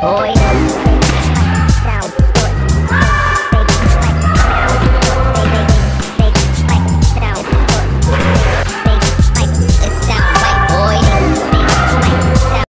Boy.